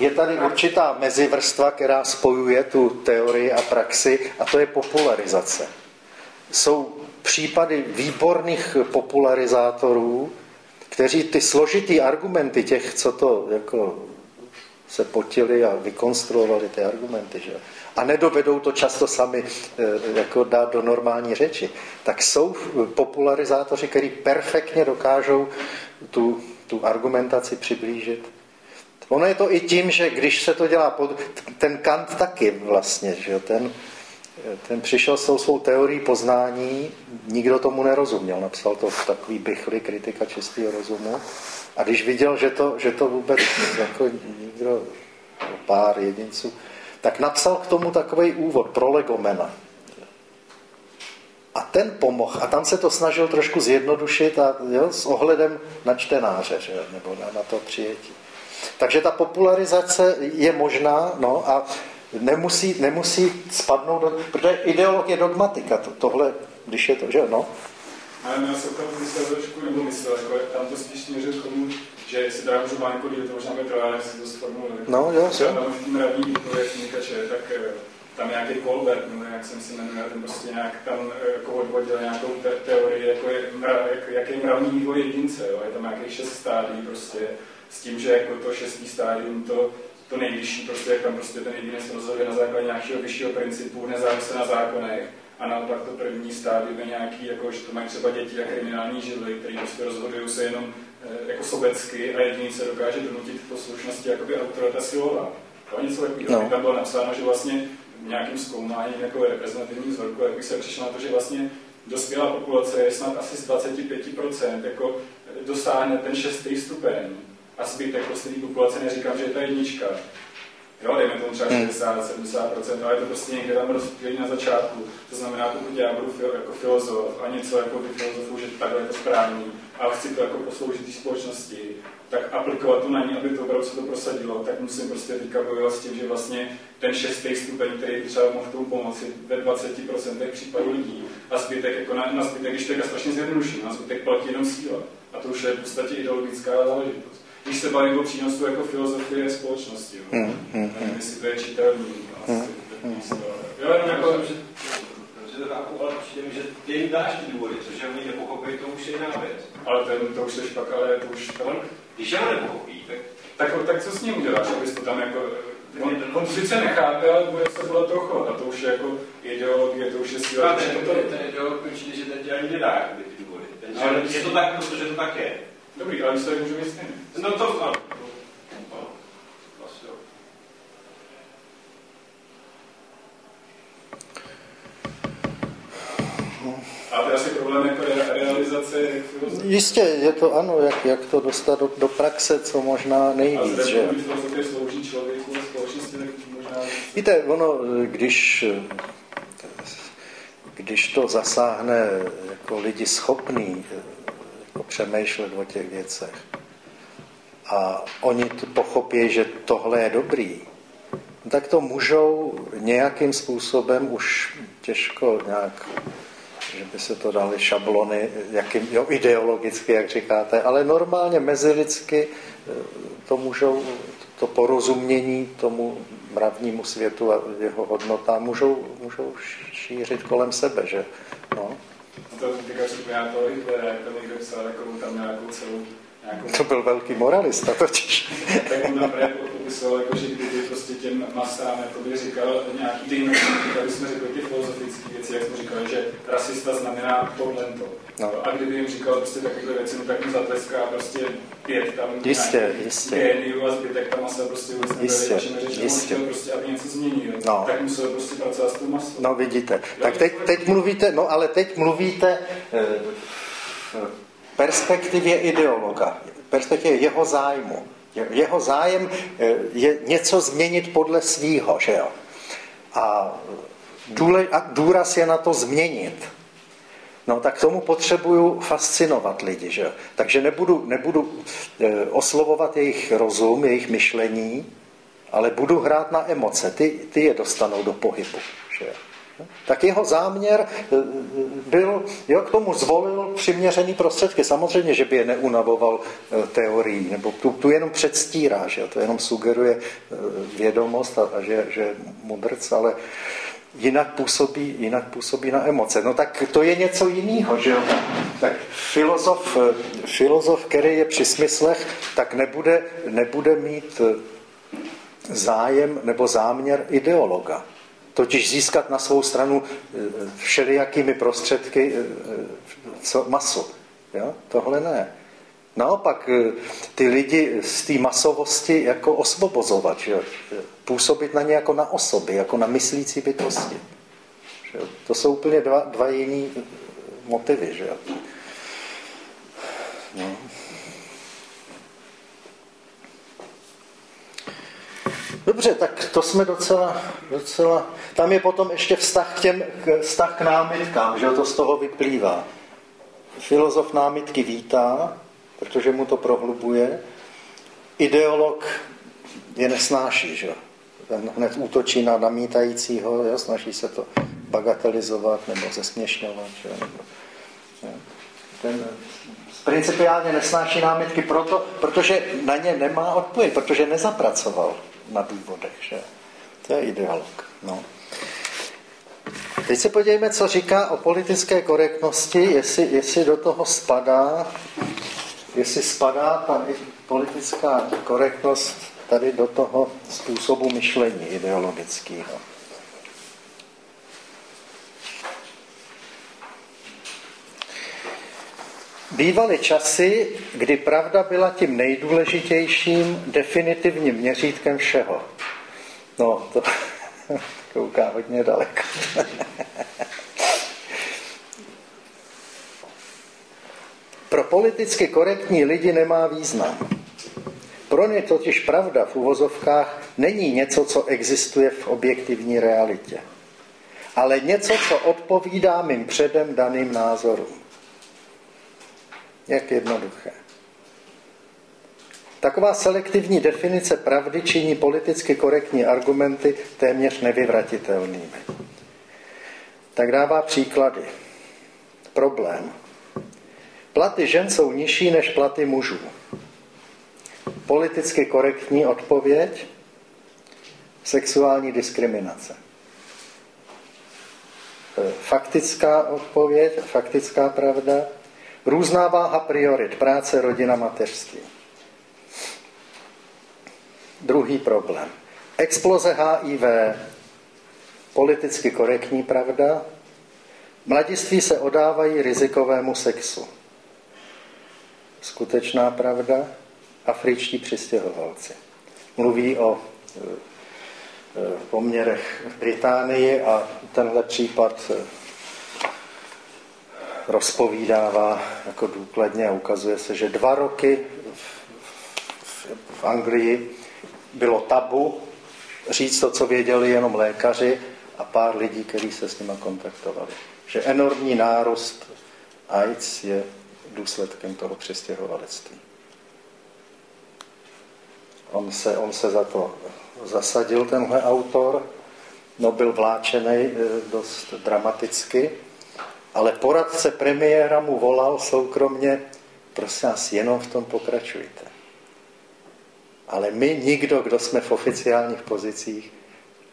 je tady určitá mezivrstva, která spojuje tu teorii a praxi, a to je popularizace. Jsou případy výborných popularizátorů, kteří ty složitý argumenty těch, co to jako se potili a vykonstruovali ty argumenty, že? a nedovedou to často sami eh, jako dát do normální řeči, tak jsou popularizátoři, kteří perfektně dokážou tu, tu argumentaci přiblížit. Ono je to i tím, že když se to dělá, pod, ten Kant taky vlastně, že ten, ten přišel s tou svou teorií poznání, nikdo tomu nerozuměl, napsal to v takový bychly kritika čistého rozumu. A když viděl, že to, že to vůbec jako nikdo, pár jedinců, tak napsal k tomu takový úvod pro Legomena. A ten pomohl. A tam se to snažil trošku zjednodušit a, jo, s ohledem na čtenáře, že, nebo na, na to přijetí. Takže ta popularizace je možná, no a nemusí, nemusí spadnout, do, protože ideolog je dogmatika, to, tohle, když je to, že no. Ale já jsem tam myslel trošku, nebo myslel, jako tam to spíš směřil k tomu, že si teda můžu jako to možná bude trvá, si to sformuluji. No, jo, jo. Tam v tím radní výpovědníkače, tak eh, tam nějaký Colbert, nebo jak jsem si jmenuje, ten prostě nějak tam eh, jako odvodil nějakou te- teorii, jako je, jak, jaký mravní vývoj jedince, jo. je tam nějakých šest stádí prostě, s tím, že jako to šestý stádium, to, to nejvyšší, prostě jak tam prostě ten jedinec rozhoduje na základě nějakého vyššího principu, nezávisle na zákonech, a naopak to první stádium je nějaký, jako, že to mají třeba děti a kriminální živly, který prostě rozhodují se jenom e, jako sobecky a jediný se dokáže donutit poslušnosti jakoby autorita silová. To něco takového. No. Tam bylo napsáno, že vlastně nějakým zkoumáním jako reprezentativní vzorku, jak bych se přišel na to, že vlastně dospělá populace je snad asi z 25% jako dosáhne ten šestý stupeň a zbytek prostě populace neříkám, že je ta jednička. Jo, dejme tomu třeba 60, hmm. 70%, ale je to prostě někde tam rozptýlení na začátku. To znamená, pokud já budu fil, jako filozof a něco jako by filozofu, že takhle je to správný a chci to jako posloužit té společnosti, tak aplikovat to na ní, aby to opravdu se to prosadilo, tak musím prostě teďka bojovat s tím, že vlastně ten šestý stupeň, který třeba mohl tomu pomoci ve 20% případů lidí a zbytek, jako na, na zbytek, když to je strašně zjednoduším, na zbytek platí jenom síla. A to už je v podstatě ideologická záležitost když se bavím o přínosu jako filozofie společnosti. Jo. Hmm, hmm, Nevím, hmm. jestli to je čitelný. Hmm, hmm. Jo, jenom jako, že to chápu, ale přijde mi, že ty jim dáš ty důvody, což oni nepochopí, to už je jiná věc. Ale ten, to už jsi pak, ale už tam... Když já nepochopí, tak... Tak, tak co s ním uděláš, abys to tam jako... On, on sice nechápe, ale bude se podle toho chovat. A to už je jako ideologie, to už je síla. Ten, ten, ten ideolog přijde, že ten ti ani nedá ty důvody. Ten, ale je to tak, protože to tak je. Dobrý, ale výsledek může být stejný. No to ano. A to je asi problém jako realizace Jistě, je to ano, jak, jak to dostat do, do praxe, co možná nejvíc. A že? slouží člověku a společnosti, tak možná... Víte, ono, když, když to zasáhne jako lidi schopný jako přemýšlet o těch věcech, a oni pochopí, že tohle je dobrý, tak to můžou nějakým způsobem už těžko nějak, že by se to dali šablony, jakým, jo, ideologicky, jak říkáte, ale normálně mezilidsky eh, to můžou, to porozumění tomu mravnímu světu a jeho hodnotám můžou, můžou šířit kolem sebe, že? To připomíná toho Hitlera, jak to někdo psal, jako tam nějakou celou Nějakou... To byl velký moralista totiž. tak on tam právě popisoval, jako, že kdyby prostě těm masám by říkal nějaký ty tady jsme řekli ty filozofické věci, jak jsme říkali, že rasista znamená tohle. No. A kdyby jim říkal prostě takovéhle věci, no tak mu zatleská prostě pět tam jistě, jistě. géniu a zbytek tam masa prostě vůbec jistě, nebyli, jistě. On prostě, aby něco změnil, no. tak musel prostě pracovat s tou masou. No vidíte, tak teď, teď mluvíte, no ale teď mluvíte eh, perspektivě ideologa, perspektivě jeho zájmu. Jeho zájem eh, je něco změnit podle svýho, že jo? A, důle, a důraz je na to změnit. No tak tomu potřebuju fascinovat lidi, že jo? Takže nebudu, nebudu eh, oslovovat jejich rozum, jejich myšlení, ale budu hrát na emoce. Ty, ty je dostanou do pohybu, že jo? Tak jeho záměr eh, byl, jo, k tomu zvolil přiměřený prostředky. Samozřejmě, že by je neunavoval eh, teorií, nebo tu, tu jenom předstírá, že to jenom sugeruje eh, vědomost a, a že, že je mudrc, ale jinak působí, jinak působí na emoce. No tak to je něco jiného, že jo? Tak filozof, filozof, který je při smyslech, tak nebude, nebude mít zájem nebo záměr ideologa. Totiž získat na svou stranu eh, všelijakými prostředky co, masu. Jo? Tohle ne. Naopak ty lidi z té masovosti jako osvobozovat, že? působit na ně jako na osoby, jako na myslící bytosti. Že? To jsou úplně dva, dva jiný motivy. Že? No. Dobře, tak to jsme docela, docela... Tam je potom ještě vztah k, těm, vztah k námitkám, že to z toho vyplývá. Filozof námitky vítá, protože mu to prohlubuje. Ideolog je nesnáší, že ten hned útočí na namítajícího, jo? snaží se to bagatelizovat nebo zesměšňovat. Že? Nebo, jo? Ten principiálně nesnáší námitky proto, protože na ně nemá odpověď, protože nezapracoval na důvodech. Že? To je ideolog. No. Teď se podívejme, co říká o politické korektnosti, jestli, jestli do toho spadá, jestli spadá ta politická korektnost tady do toho způsobu myšlení ideologického. Bývaly časy, kdy pravda byla tím nejdůležitějším definitivním měřítkem všeho. No, to kouká hodně daleko. Pro politicky korektní lidi nemá význam. Pro ně totiž pravda v uvozovkách není něco, co existuje v objektivní realitě, ale něco, co odpovídá mým předem daným názorům. Jak jednoduché. Taková selektivní definice pravdy činí politicky korektní argumenty téměř nevyvratitelnými. Tak dává příklady. Problém. Platy žen jsou nižší než platy mužů. Politicky korektní odpověď. Sexuální diskriminace. Faktická odpověď, faktická pravda, Různá váha priorit, práce, rodina, mateřství. Druhý problém. Exploze HIV, politicky korektní pravda. Mladiství se odávají rizikovému sexu. Skutečná pravda. Afričtí přistěhovalci. Mluví o e, e, poměrech v Británii a tenhle případ e, rozpovídává jako důkladně a ukazuje se, že dva roky v Anglii bylo tabu říct to, co věděli jenom lékaři a pár lidí, kteří se s nimi kontaktovali. Že enormní nárůst AIDS je důsledkem toho přistěhovalectví. On se, on se za to zasadil, tenhle autor, no byl vláčený eh, dost dramaticky, ale poradce premiéra mu volal soukromně, prosím vás, jenom v tom pokračujte. Ale my nikdo, kdo jsme v oficiálních pozicích,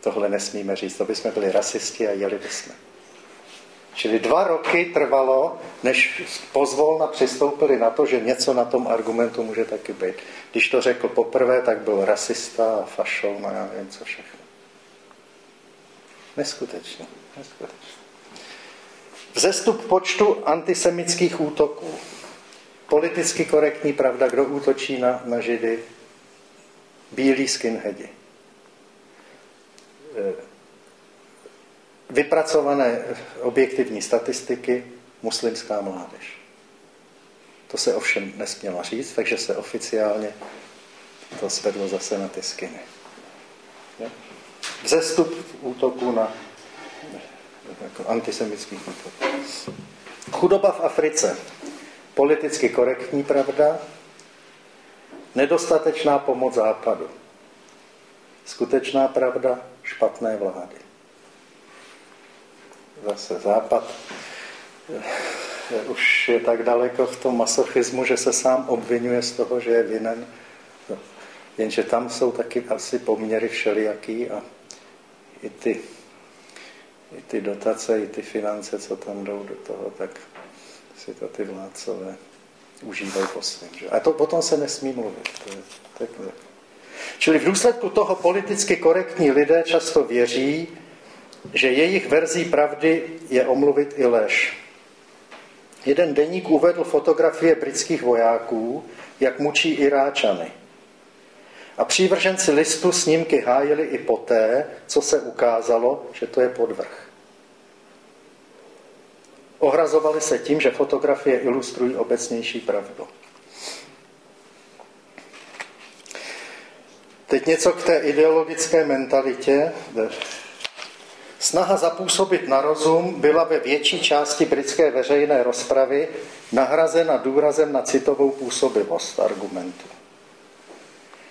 tohle nesmíme říct. To bychom byli rasisti a jeli bychom. Čili dva roky trvalo, než pozvolna přistoupili na to, že něco na tom argumentu může taky být. Když to řekl poprvé, tak byl rasista a fašou, no já nevím co všechno. Neskutečně, neskutečně. Vzestup počtu antisemických útoků. Politicky korektní pravda, kdo útočí na, na židy? Bílí skinheadi. E, vypracované objektivní statistiky muslimská mládež. To se ovšem nesměla říct, takže se oficiálně to svedlo zase na ty skiny. Vzestup útoku na jako antisemických útoků. Chudoba v Africe. Politicky korektní pravda. Nedostatečná pomoc západu. Skutečná pravda špatné vlády. zase západ už je tak daleko v tom masochismu, že se sám obvinuje z toho, že je vinen. Jenže tam jsou taky asi poměry všelijaký a i ty, i ty dotace, i ty finance, co tam jdou do toho, tak si to ty vládcové užívají po svém. A to potom se nesmí mluvit. To je, to je Čili v důsledku toho politicky korektní lidé často věří, že jejich verzí pravdy je omluvit i lež. Jeden deník uvedl fotografie britských vojáků, jak mučí Iráčany. A přívrženci listu snímky hájili i poté, co se ukázalo, že to je podvrh. Ohrazovali se tím, že fotografie ilustrují obecnější pravdu. Teď něco k té ideologické mentalitě. Snaha zapůsobit na rozum byla ve větší části britské veřejné rozpravy nahrazena důrazem na citovou působivost argumentu.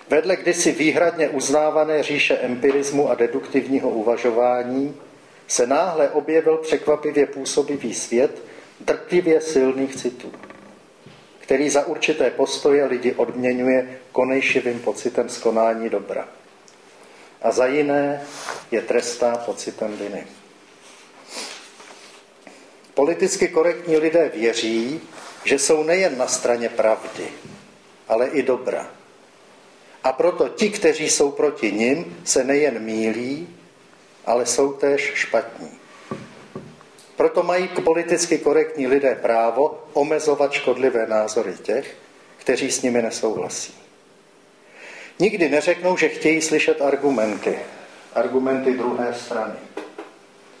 Vedle kdysi výhradně uznávané říše empirismu a deduktivního uvažování se náhle objevil překvapivě působivý svět drtivě silných citů, který za určité postoje lidi odměňuje konejšivým pocitem skonání dobra. A za jiné je trestá pocitem viny. Politicky korektní lidé věří, že jsou nejen na straně pravdy, ale i dobra. A proto ti, kteří jsou proti nim, se nejen mílí, ale jsou též špatní. Proto mají politicky korektní lidé právo omezovat škodlivé názory těch, kteří s nimi nesouhlasí. Nikdy neřeknou, že chtějí slyšet argumenty, argumenty druhé strany.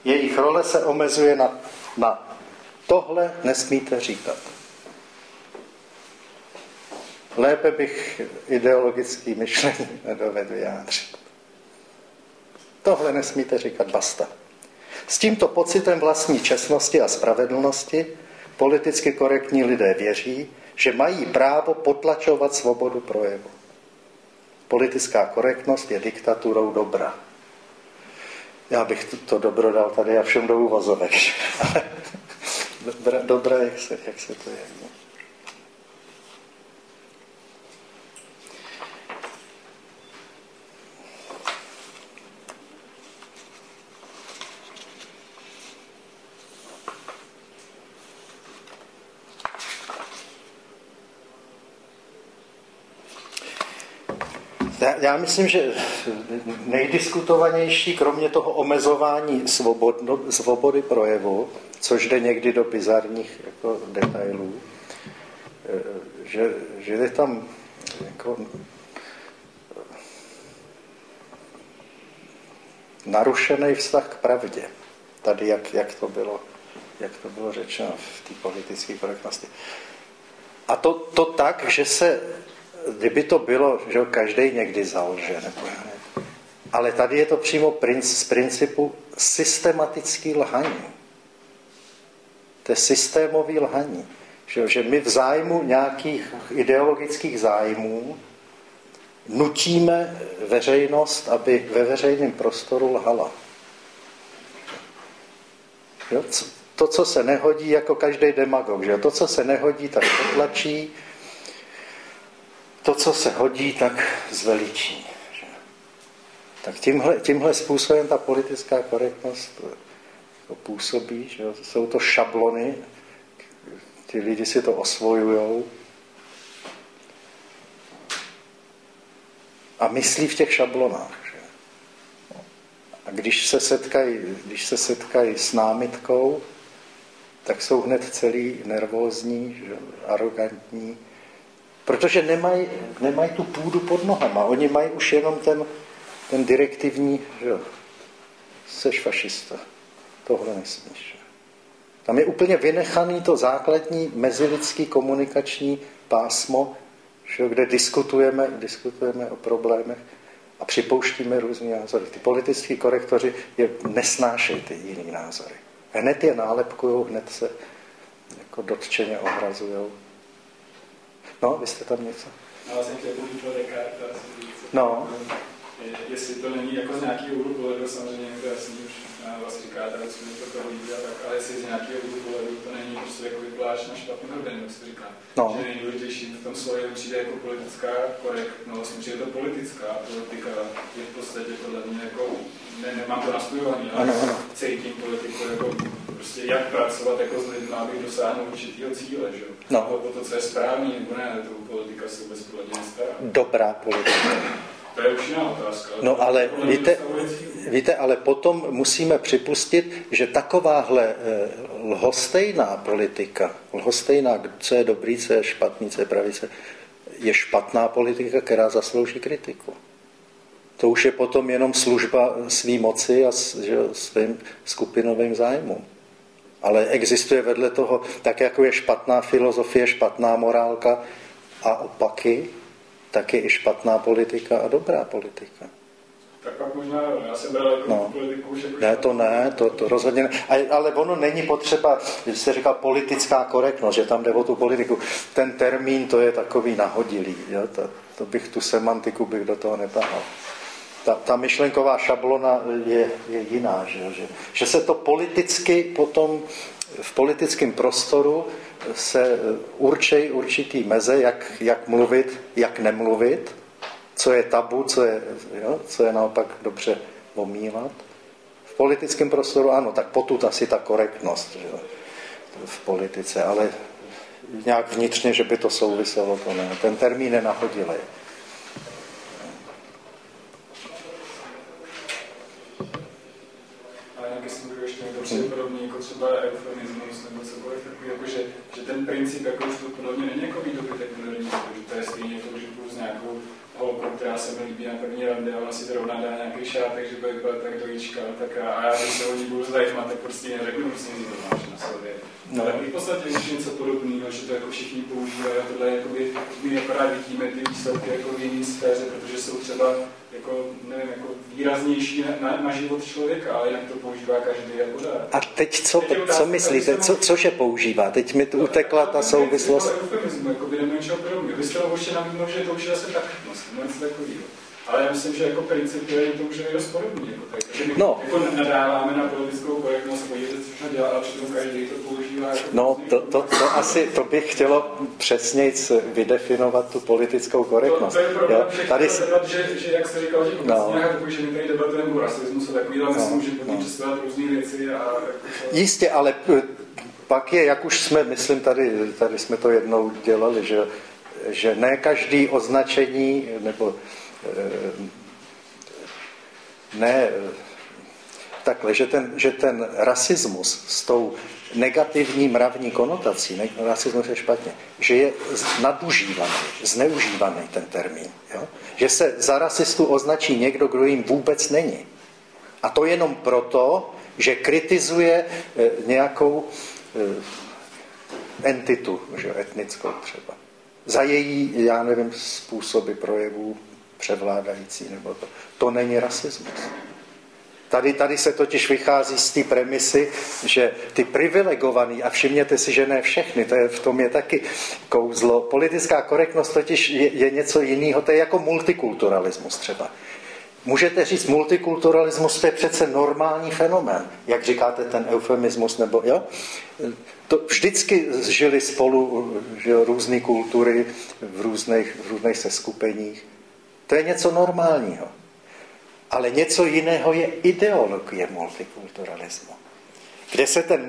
Jejich role se omezuje na, na tohle nesmíte říkat. Lépe bych ideologický myšlení nedovedl vyjádřit. Tohle nesmíte říkat, basta. S tímto pocitem vlastní čestnosti a spravedlnosti politicky korektní lidé věří, že mají právo potlačovat svobodu projevu. Politická korektnost je diktaturou dobra. Já bych to, to dobro dal tady a všem do úvozovek. Ale dobré, jak se, jak se to je. No. Já myslím, že nejdiskutovanější, kromě toho omezování svobodno, svobody projevu, což jde někdy do bizarních jako detailů, eh, že, že je tam jako narušený vztah k pravdě. Tady, jak, jak, to, bylo, jak to bylo řečeno v té politické korektnosti. A to, to tak, že se kdyby to bylo, že každý někdy zalže, nebo. Ale tady je to přímo princ, z principu systematický lhaní. To je systémový lhaní. Že, že my v zájmu nějakých ideologických zájmů nutíme veřejnost, aby ve veřejném prostoru lhala. Jo? To, co se nehodí, jako každý demagog, že? to, co se nehodí, tak potlačí, to, co se hodí, tak zveličí. Tak tímhle, tímhle způsobem ta politická korektnost jako působí, že jsou to šablony, ty lidi si to osvojují a myslí v těch šablonách. Že? A když se, setkají, když se setkají s námitkou, tak jsou hned celý nervózní, že? arrogantní, Protože nemají, nemají tu půdu pod nohama. Oni mají už jenom ten, ten direktivní, že seš fašista. Tohle nesmíš. Tam je úplně vynechaný to základní mezilidský komunikační pásmo, že, kde diskutujeme, diskutujeme o problémech a připouštíme různé názory. Ty politický korektoři je nesnášejí ty jiný názory. Hned je nálepkují, hned se jako dotčeně ohrazují. No, vy jste tam něco. No, já jsem chtěl No. Jestli to není jako z nějaký úhlu pohledu, samozřejmě to jasný už vlastně říká, tady co to to líbí, tak, ale jestli z nějakého pohledu to není prostě jako vypláš na špatný den, jak se říká. No. Že nejdůležitější v tom slově přijde jako politická korektnost, přijde to politická politika, je v podstatě podle mě jako, ne, nemám to nastudovaný, ale ano, ano. cítím politiku jako prostě jak pracovat jako s lidmi, aby dosáhnout určitého cíle, že? No. O to, co je správný, nebo ne, to politika se vůbec podle mě nestará. Dobrá politika. To je už jiná otázka. No ale víte, víte, ale potom musíme připustit, že takováhle eh, lhostejná politika, lhostejná, co je dobrý, co je špatný, co je pravice, je špatná politika, která zaslouží kritiku. To už je potom jenom služba svý moci a že, svým skupinovým zájmům. Ale existuje vedle toho, tak jako je špatná filozofie, špatná morálka a opaky, tak je i špatná politika a dobrá politika. Tak pak možná, já jsem bral jako no. politiku už jako Ne, to ne, to, to rozhodně ne. Ale ono není potřeba, když se říká politická korektnost, že tam jde o tu politiku. Ten termín, to je takový nahodilý. Jo? To, to bych tu semantiku bych do toho netahal. Ta, ta myšlenková šablona je, je jiná, že, že, že se to politicky potom v politickém prostoru se určej určitý meze, jak, jak mluvit, jak nemluvit, co je tabu, co je, jo, co je naopak dobře omílat. V politickém prostoru ano, tak potud asi ta korektnost že v politice, ale nějak vnitřně, že by to souviselo, to ne. Ten termín je nahodilý. Ale nějaký jsem ještě někdo podobný, jako třeba eufemismus nebo cokoliv takový, jako že, že ten princip jako to podle mě není jako výdobytek moderní, že to je stejně jako, že s nějakou holkou, která se mi líbí na první rande a ona si zrovna dá nějaký šátek, že bude vypadat tak dojíčka, tak a, a já když se o ní budu zajímat, tak prostě neřeknu, prostě nic to máš na sobě. No. Ale v podstatě už něco podobného, že to jako všichni používají a tohle jakoby, my akorát vidíme ty výsledky jako v jiné sféře, protože jsou třeba jako, nevím, jako výraznější na, na, na život člověka, ale jinak to používá každý jako dá. A teď co, teď co myslíte, co, cože používá? Teď mi tu utekla ta souvislost. Eufemismu, jako by nebo něčeho podobného. Vy jste ještě nabídnout, že to už je asi tak, no, něco takového. Ale já myslím, že jako principiálně to už je dost podobný. Jako, tak, že my no. jako nadáváme na politickou korektnost, podívejte, co to dělá, a přitom každý to používá. Jako no, to, to, to, asi, to bych chtělo přesněji vydefinovat tu politickou korektnost. To, to je problém, jo? že, tady... debat, že, že, jak jste říkal, že no. takový, že my tady debatujeme o rasismu, a takový, ale myslím, no. že pod no. různé věci. A, jako, Jistě, ale pak je, jak už jsme, myslím, tady, tady jsme to jednou dělali, že, že ne každý označení nebo Eh, ne takhle, že ten, že ten rasismus s tou negativní mravní konotací, ne, rasismus je špatně, že je nadužívaný, zneužívaný ten termín. Jo? Že se za rasistu označí někdo, kdo jim vůbec není. A to jenom proto, že kritizuje eh, nějakou eh, entitu, že etnickou třeba. Za její, já nevím, způsoby projevů, převládající. Nebo to. to není rasismus. Tady, tady se totiž vychází z té premisy, že ty privilegovaný, a všimněte si, že ne všechny, to je, v tom je taky kouzlo. Politická korektnost totiž je, je něco jiného, to je jako multikulturalismus třeba. Můžete říct, multikulturalismus to je přece normální fenomén, jak říkáte ten eufemismus, nebo jo? To vždycky žili spolu že jo, různé kultury v různých, v různých seskupeních. To je něco normálního. Ale něco jiného je ideologie multikulturalismu. Kde se ten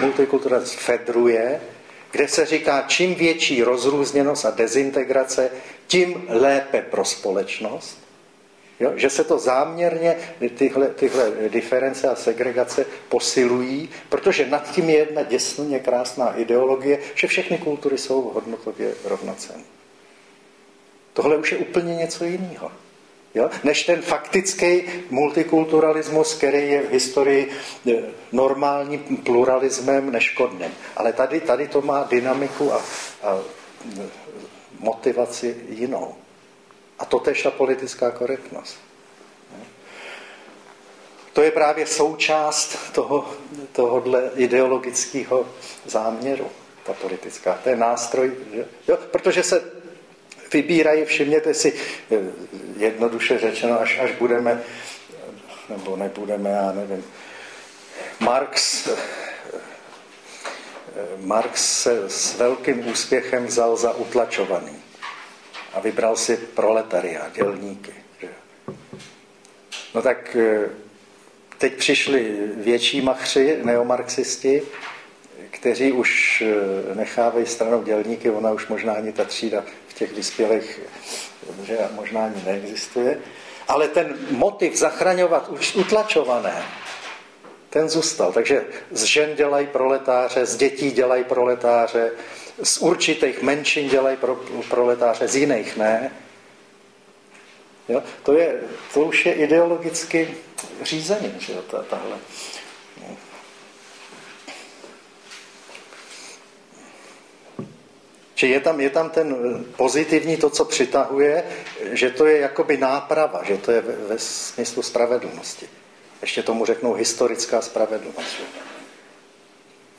multikulturalismus fedruje, kde se říká, čím větší rozrůzněnost a dezintegrace, tím lépe pro společnost. Jo? Že se to záměrně, tyhle, tyhle diference a segregace posilují, protože nad tím je jedna děsně krásná ideologie, že všechny kultury jsou hodnotově rovnocenné. Tohle už je úplně něco jiného. Jo? Než ten faktický multikulturalismus, který je v historii e, normálním pluralismem neškodným. Ale tady, tady to má dynamiku a, a motivaci jinou. A to tež ta politická korektnost. To je právě součást toho, tohohle ideologického záměru, ta politická. To je nástroj? Jo? protože se vybírají, všimněte si, eh, jednoduše řečeno, až, až budeme nebo nebudeme, já nevím. Marx, Marx se s velkým úspěchem vzal za utlačovaný a vybral si proletariát, dělníky. No tak eh, teď přišli větší machři, neomarxisti, kteří už eh, nechávají stranou dělníky, ona už možná ani ta třída těch vyspělých, že možná ani neexistuje, ale ten motiv zachraňovat už utlačované, ten zůstal. Takže z žen dělají proletáře, z dětí dělají proletáře, z určitých menšin dělají pro, proletáře, z jiných ne. Jo? To, je, to už je ideologicky řízený, že jo, tahle. Že je tam, je tam ten pozitivní, to, co přitahuje, že to je jakoby náprava, že to je ve, ve smyslu spravedlnosti. Ještě tomu řeknou historická spravedlnost.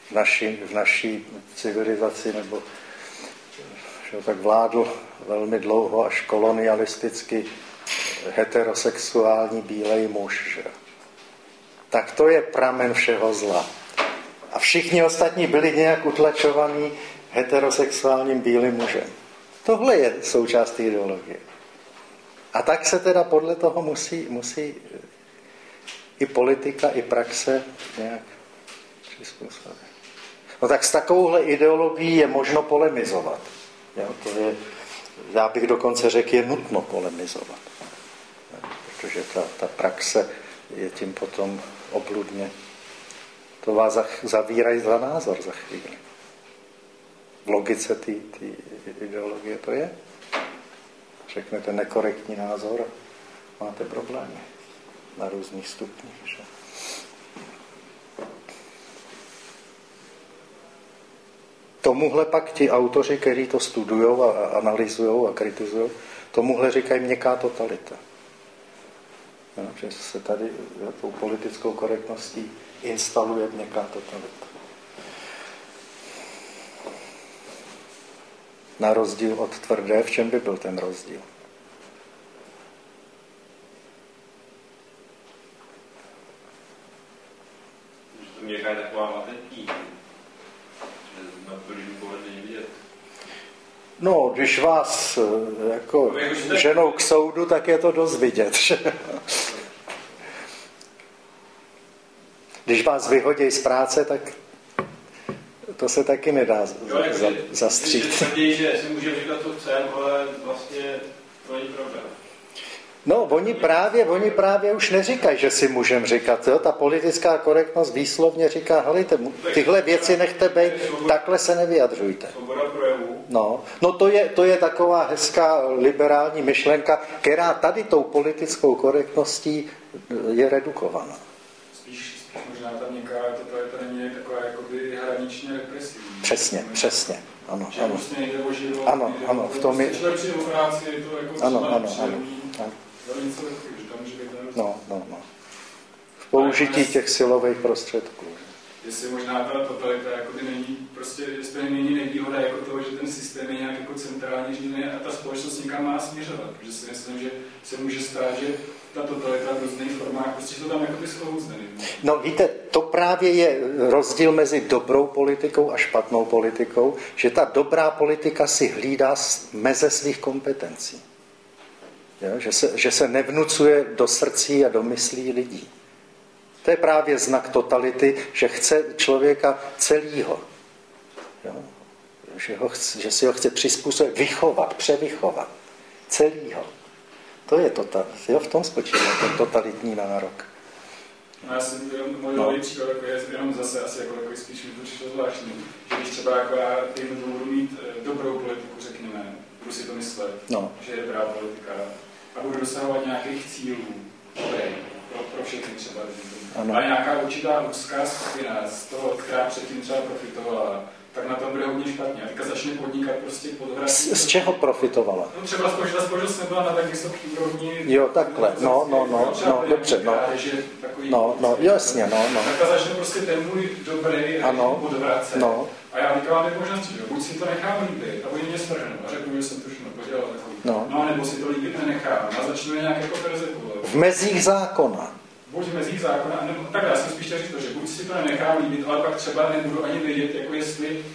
V naší, v naší civilizaci nebo že tak vládl velmi dlouho až kolonialisticky heterosexuální bílej muž. Že? Tak to je pramen všeho zla. A všichni ostatní byli nějak utlačovaní heterosexuálním bílým mužem. Tohle je součást ideologie. A tak se teda podle toho musí, musí i politika, i praxe nějak přizpůsobit. No tak s takovouhle ideologií je možno polemizovat. Jo, to je, já bych dokonce řekl, je nutno polemizovat. Protože ta, ta praxe je tím potom obludně. To vás zavírají za názor za chvíli. V logice té ideologie to je. Řeknete nekorektní názor, máte problémy na různých stupních. Že? Tomuhle pak ti autoři, kteří to studují a analyzují a kritizují, tomuhle říkají měkká totalita. Jo, že se tady tou politickou korektností instaluje měkká totalita. Na rozdíl od tvrdé, v čem by byl ten rozdíl? Měkká je taková latentní. Na první pohled není vidět. No, když vás eh, jako no, ženou k soudu, tak je to dost vidět. Když vás vyhodí z práce, tak to se taky nedá jo, za, zastřít. Tvrdí, že si můžeme říkat, co chceme, ale vlastně to není pravda. No, oni právě, oni právě už neříkají, že si můžeme říkat. Jo? Ta politická korektnost výslovně říká, helejte, tyhle věci nechte být, takhle se nevyjadřujte. No, no to, je, to je taková hezká liberální myšlenka, která tady tou politickou korektností je redukovaná. Spíš, spíš možná ta měkká totalita není taková jakoby hraničně represivní. Přesně, přesně. Ano, že ano. Prostě nejde o život, ano, ano, v tom je... O práci, je to jako ano, ano, ano, ano. No, no, no. V použití těch silových prostředků. Jestli možná ta totalita jakoby není, prostě jestli není nevýhoda jako toho, že ten systém je nějak jako centrálně řízený a ta společnost někam má směřovat. Protože si myslím, že se může stát, že v různých formách, prostě tam jakoby. No víte, to právě je rozdíl mezi dobrou politikou a špatnou politikou, že ta dobrá politika si hlídá meze svých kompetencí. Jo? Že, se, že se nevnucuje do srdcí a do myslí lidí. To je právě znak totality, že chce člověka celýho. Že, ho chce, že si ho chce přizpůsobit, vychovat, převychovat. Celýho. To je total, jo, v tom spočívá ten totalitní nárok. No já jsem jenom, můj no. příklad jako je jenom zase asi jako, jako spíš mi to přišlo zvláštní, že když třeba jako já dejme budu mít e, dobrou politiku, řekněme, budu si to myslet, no. že je dobrá politika a budu dosahovat nějakých cílů, dobrý, pro, pro všechny třeba. Ano. A nějaká určitá úzká skupina z toho, která předtím třeba profitovala, tak na tom bude hodně špatně. A teďka začne podnikat prostě pod Z, z čeho profitovala? No třeba společnost, společnost nebyla na tak vysoké úrovni. Jo, takhle, no, no, no, no, dobře, no. No, no, jasně, no, no. Tak začne prostě ten můj dobrý ano, podvracet. No. A já teďka mám možnosti, že buď si to nechám líbit a oni mě strhnou a řeknu, že jsem to všechno podělal. No. no, nebo si to líbit nenechám a začnu nějak jako perzekovat. V mezích zákona. buď mezí zákona, nebo tak já jsem spíš chtěl říct to, že buď si to nenechám líbit, ale pak třeba nebudu ani vědět, jako jestli,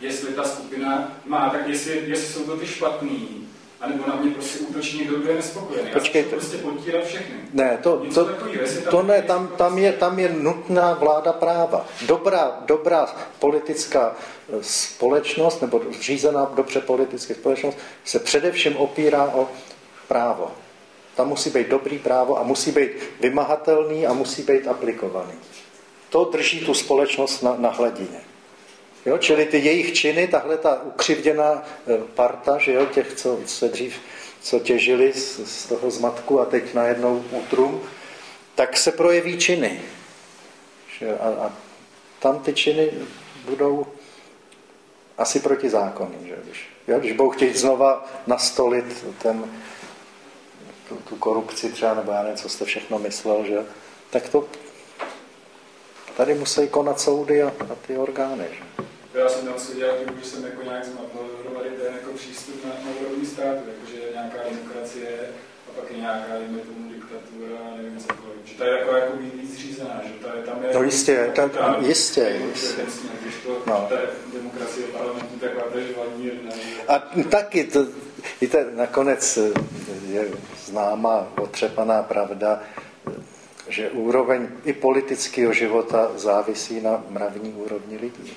jestli ta skupina má, tak jestli, jestli jsou to ty špatný, anebo na mě prostě útočí někdo, kdo je nespokojený. Počkejte. Já prostě potírat všechny. Ne, to, Něco to, jestli tam- to ne, tam, tam, je, tam je nutná vláda práva. Dobrá, dobrá politická eh, společnost, nebo řízená dobře politická společnost, se především opírá o právo. Tam musí být dobrý právo a musí být vymahatelný a musí být aplikovaný. To drží tu společnost na, na hladině. Jo, čili ty jejich činy, tahle ta ukřivděná eh, parta, že jo, těch, co se dřív co těžili z, z toho zmatku a teď najednou útrum, tak se projeví činy. Že, a, a tam ty činy budou asi protizákonný. Že, když, jo, když budou chtít znova nastolit ten, tu, tu korupci třeba, nebo já nevím, co jste všechno myslel, že, tak to tady musí konat soudy a, a ty orgány. Že. Já jsem tam chybu, že jsem jako nějak zmatl dohromady ten jako přístup na, na úrovni státu, jakože je nějaká demokracie a pak je nějaká, dejme tomu, diktatura a nevím cokoliv. Že ta je jako, jako víc řízená, že ta je, tam je... No jistě, tam- ta- jistě, jako jistě. Když to, No. no. ta demokracie parlamentu taková ta živadní jedna, A taky, to, víte, nakonec je známá, otřepaná pravda, že úroveň i politického života závisí na mravní úrovni lidí.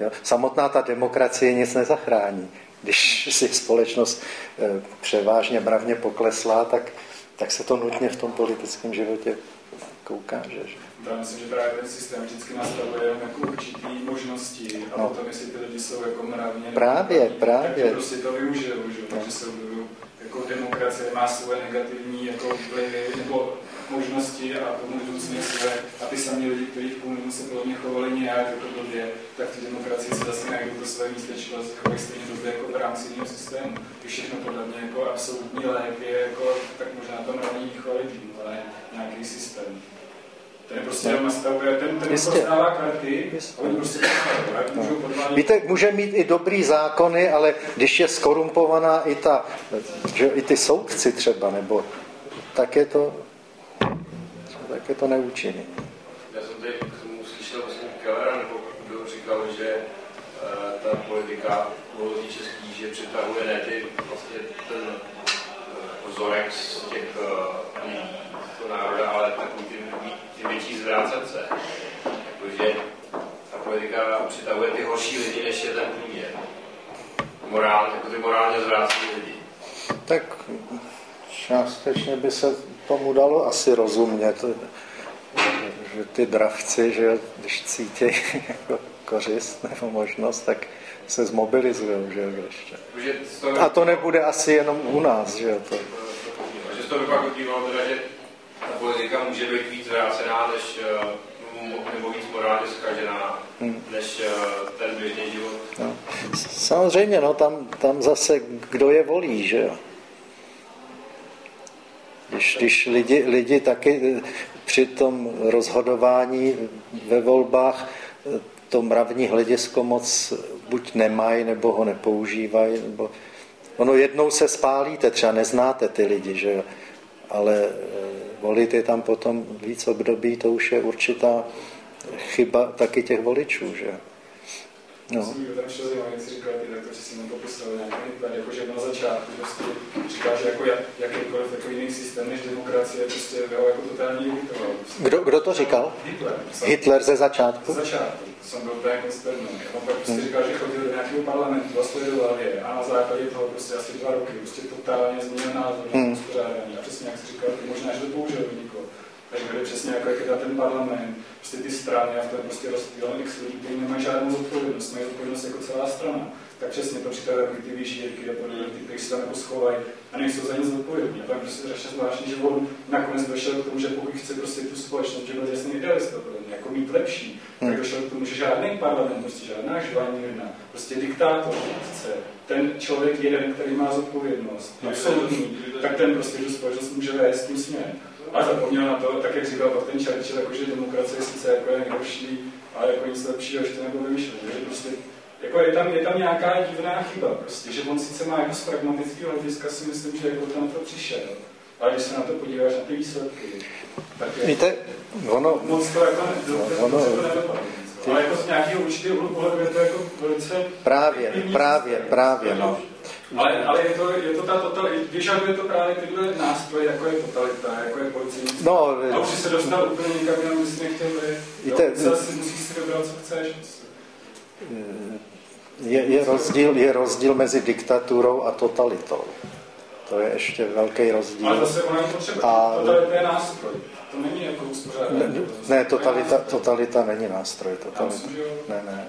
Jo? Samotná ta demokracie nic nezachrání. Když si společnost eh, převážně mravně poklesla, tak, tak se to nutně v tom politickém životě ukáže. Že? Já myslím, že právě ten systém vždycky nastavuje jenom jako určitý možnosti a No. potom, jestli ty lidi jsou jako mravně Právě, právě. tak prostě to využijou, že? No. se budou, jako demokracie má svoje negativní jako vlivy nebo možnosti a můžou své a ty samý lidi, kteří v komunismu se podle mě chovali nějak jako blbě, tak v té demokracii se zase najdou to své místečko a chovají stejně dobře jako v rámci jiného systému. Když všechno podle mě jako absolutní lék je jako, tak možná to mravní kvalitní, ale nějaký systém. Ten prostě jenom nastavuje, ten, ten Jistě. prostě dává karty Jistě. a oni prostě můžou podvádět. Víte, může mít i dobrý zákony, ale když je skorumpovaná i, ta, že, i ty soudci třeba, nebo tak je to, tak je to neúčinný. Já jsem tady k tomu slyšel vlastně Kellera, nebo kdo říkal, že uh, ta politika volodní český, že přitahuje ne ty, vlastně ten uh, vzorek z těch uh, lidí, z toho národa, ale takový ty, ty větší zvrácence. Jakože ta politika přitahuje ty horší lidi, než je ten průměr. Morál, jako ty morálně zvrácený lidi. Tak částečně by se tomu dalo asi rozumět, že ty dravci, že když cítí jako kořist nebo možnost, tak se zmobilizují, že jo, ještě. A to nebude asi jenom u nás, že jo, to, že vyplývalo teda, že ta politika může být víc zvrácená, než, eh, nebo víc morálně zkažená, než eh, ten běžný život. no. Samozřejmě, no, tam, tam zase kdo je volí, že jo. Když, když lidi, lidi taky eh, při tom rozhodování ve volbách to mravní hledisko moc buď nemají, nebo ho nepoužívají, nebo ono jednou se spálíte, třeba neznáte ty lidi, že jo, ale eh, volit je tam potom víc období, to už je určitá chyba taky těch voličů, že. No. Jsem tam šel jak jsi říkal, ty tak to si tam popisal nějaký Hitler, jakože na začátku prostě říká, že jako jak, jakýkoliv jako jiný systém než demokracie prostě ho jako totálně iritoval. Prostě. Kdo, kdo to říkal? Hitler. Hitler ze Ze začátku? začátku, to jsem byl úplně konsternovaný. A on pak prostě říkal, že chodil do nějakého parlamentu a sledoval je a na základě toho prostě asi dva roky prostě totálně změnil názor na Hmm. uspořádání. A přesně jak jsi říkal, možná, že to použil do byly přesně jako jak je tam ten parlament, prostě ty strany a v tom prostě rozptýlil x lidí, kteří nemají žádnou zodpovědnost, mají zodpovědnost jako celá strana. Tak přesně to přitahují jako ty vyžírky a podobně, ty, kteří se tam jako schovají a nejsou za nic zodpovědní. A to je prostě strašně zvláštní, že on nakonec došel k tomu, že pokud chce prostě tu společnost, že byl jasný idealista, mě, jako mít lepší, tak došel k tomu, že žádný parlament, prostě žádná živání jedna, prostě diktátor chce. Ten člověk jeden, který má zodpovědnost, absolutní, tak ten prostě tu společnost může vést tím směrem. A zapomněl na to, tak jak říkal pak ten Churchill, jako, že demokracie sice jako je nejhorší, ale jako nic lepšího ještě nebylo vymyšlet. Že prostě, jako je, tam, je tam nějaká divná chyba, prostě, že on sice má jako z pragmatického hlediska si myslím, že jako tam to přišel, Ale když se na to podíváš, na ty výsledky, tak je Víte, ono, moc to jako ne, to, ono- to, to Ale jako z nějakého určitého pohledu je to jako velice... právě, právě, právě, no. Ale, ale je, to, je to ta totalita, vyžaduje to právě tyhle nástroje, jako je totalita, jako je policejní. No, a už jsi se dostal úplně někam, kam bys nechtěl být. Jo, zase musíš si vybrat, co chceš. Je, je, rozdíl, je rozdíl mezi diktaturou a totalitou. To je ještě velký Ale rozdíl. zase ona je potřeba. A- Totalita je nástroj. To není jako uspořádání. Ne, totalita, totalita není nástroj. Totalita. Ne, ne, ne.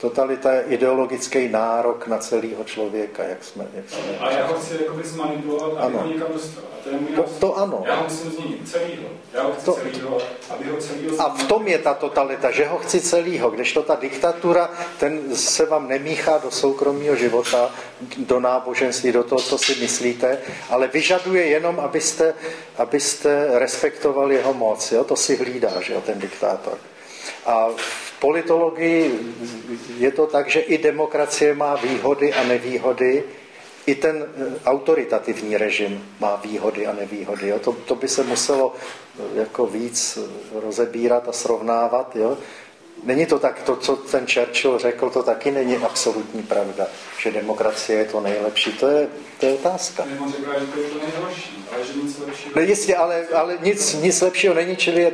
Totalita je ideologický nárok na celého člověka, jak jsme... Jak jsme A já ho chci jakoby zmanipulovat, aby Ano. ho někam dostal. A to je můj to, to ano. Já ho musím změnit celýho. Já ho chci To- celýho, aby ho celýho A v tom je ta totalita, že ho chci celýho, kdežto ta diktatura, ten se vám nemíchá do soukromého života, do náboženství, do toho, co si myslíte, ale vyžaduje jenom, abyste, abyste respektovali jeho moc. Jo? To si hlídá, že jo, ten diktátor. A v politologii je to tak, že i demokracie má výhody a nevýhody, i ten eh, autoritativní režim má výhody a nevýhody. Jo? To, to by se muselo eh, jako víc eh, rozebírat a srovnávat. Jo? Není to tak, to, co ten Churchill řekl, to taky není absolutní pravda, že demokracie je to nejlepší. To je, to je otázka. Řekla, že to je to nejhorší, No jistě, ale, ale nic, nic lepšího není, čili je,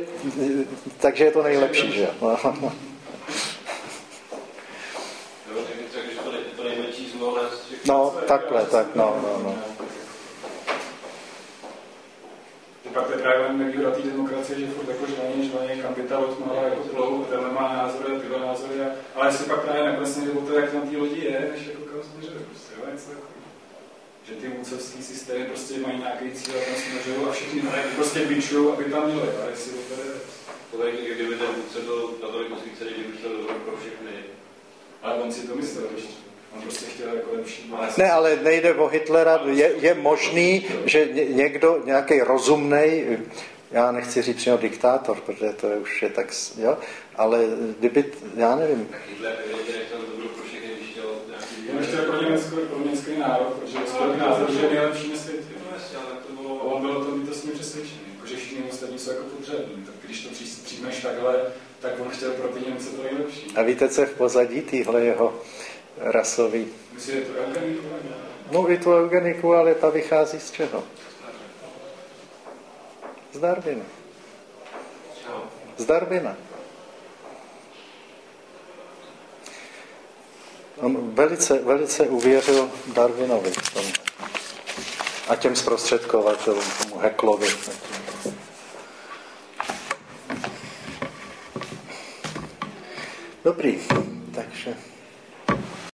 takže je to nejlepší, že že No, takhle, tak, no, no, no. Pak to je právě nevýhoda té demokracie, že furt jako žvaní, žvaní, kapitál má jako plou, tenhle má názory, tyhle názory, a, ale jestli pak právě nakonec nejde o to, jak na té lodi je, než jako kam směřuje, prostě, jo, něco takového. Že ty vůcovský systémy prostě mají nějaký cíl a tam směřují a všichni prostě bičují, aby tam měli, a jestli to tady podle mě, kdyby ten vůdce byl natolik osvícený, kdyby chtěl dobro pro všechny. ale on si to myslel ještě. On prostě chtěl jako lepší. Ne, ale nejde o Hitlera. Je, je možný, že ně- někdo, nějaký rozumný, já nechci říct přímo diktátor, protože to je už je tak, jo, ale kdyby, já nevím, Tak Hitler evidentně nechtěl dobro pro všechny, když chtěl nějaký... On chtěl pro Německo, pro německý národ, protože spolek názor, že je nejlepší na světě. No to on byl o tom bytostně přesvědčený, jako, že všichni ostatní jsou jako podřadní. Tak když to přij- přijmeš takhle, tak on chtěl pro ty Němce to nejlepší. a víte, co je v pozadí téhle jeho rasový? Myslím, že je to eugenikované. No i tu eugeniku, ale ta vychází z čeho? Z Darwina. Z Darwina. Velice, velice uvěřil Darwinovi v tom. A těm zprostředkovatelům, tomu Heklovi. Dobrý, takže